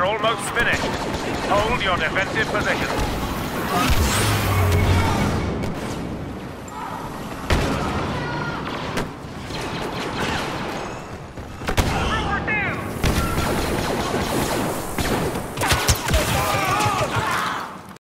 are almost finished. Hold your defensive position.